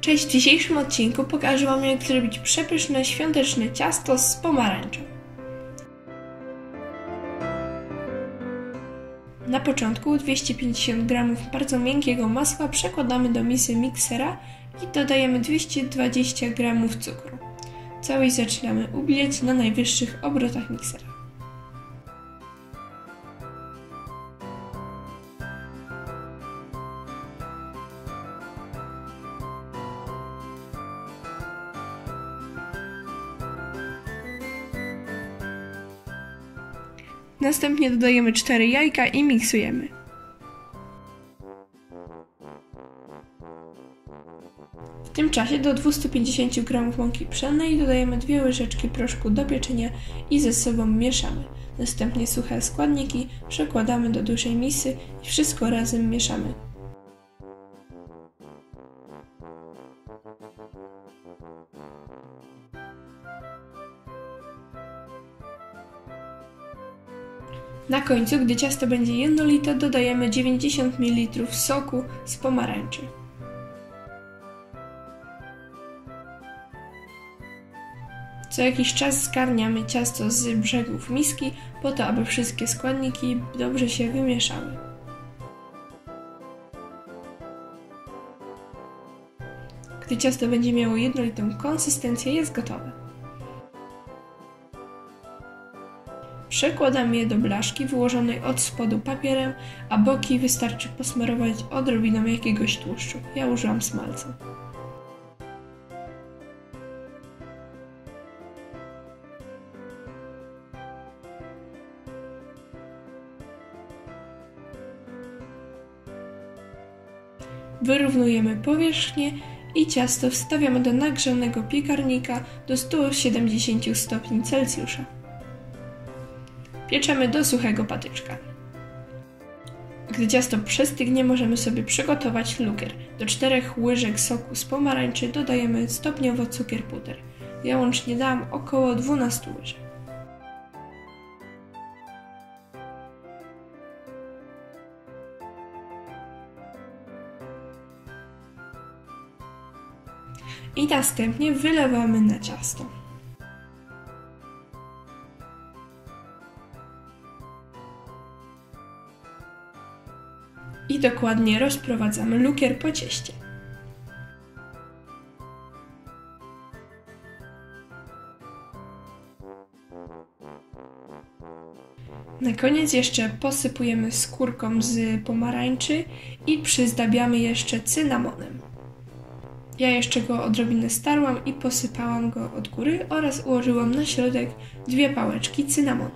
Cześć, w dzisiejszym odcinku pokażę Wam jak zrobić przepyszne świąteczne ciasto z pomarańczą. Na początku 250 g bardzo miękkiego masła przekładamy do misy miksera i dodajemy 220 g cukru. Całość zaczynamy ubijać na najwyższych obrotach miksera. Następnie dodajemy 4 jajka i miksujemy. W tym czasie do 250 g mąki pszennej dodajemy 2 łyżeczki proszku do pieczenia i ze sobą mieszamy. Następnie suche składniki przekładamy do dużej misy i wszystko razem mieszamy. Na końcu, gdy ciasto będzie jednolite, dodajemy 90 ml soku z pomarańczy. Co jakiś czas skarniamy ciasto z brzegów miski, po to aby wszystkie składniki dobrze się wymieszały. Gdy ciasto będzie miało jednolitą konsystencję, jest gotowe. Przekładamy je do blaszki wyłożonej od spodu papierem, a boki wystarczy posmarować odrobiną jakiegoś tłuszczu. Ja użyłam smalca. Wyrównujemy powierzchnię i ciasto wstawiamy do nagrzanego piekarnika do 170 stopni Celsjusza. Pieczemy do suchego patyczka. Gdy ciasto przestygnie, możemy sobie przygotować lukier. Do 4 łyżek soku z pomarańczy dodajemy stopniowo cukier puder. Ja łącznie dałam około 12 łyżek. I następnie wylewamy na ciasto. I dokładnie rozprowadzamy lukier po cieście. Na koniec jeszcze posypujemy skórką z pomarańczy i przyzdabiamy jeszcze cynamonem. Ja jeszcze go odrobinę starłam i posypałam go od góry oraz ułożyłam na środek dwie pałeczki cynamonu.